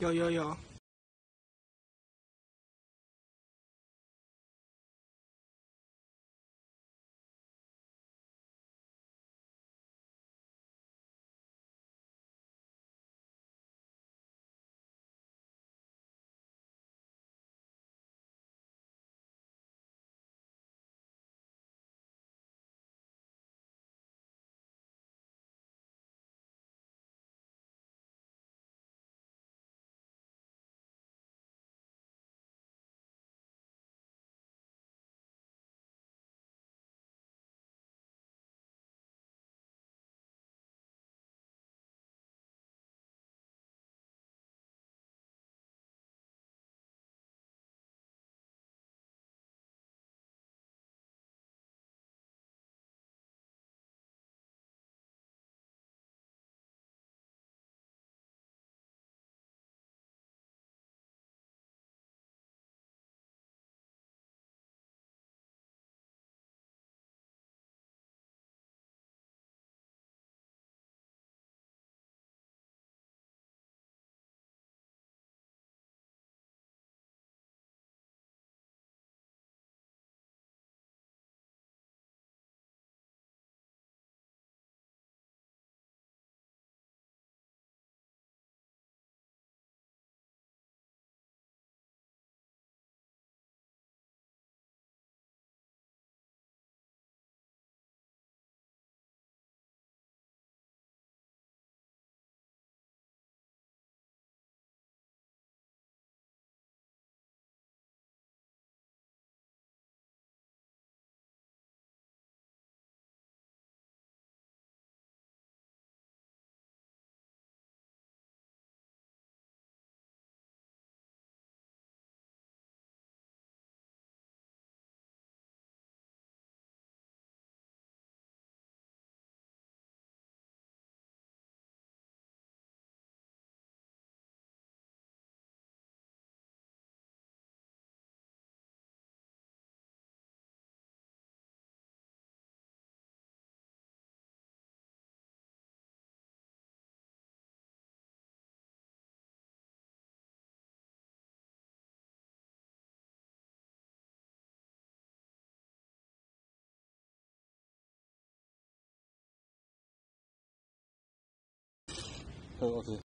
有有有。okay